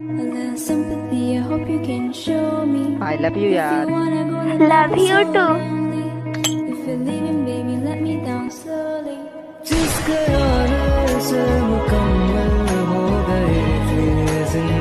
A little sympathy, I hope you can show me. I love you, yeah. Love you too. If you're leaving, baby, let me down slowly.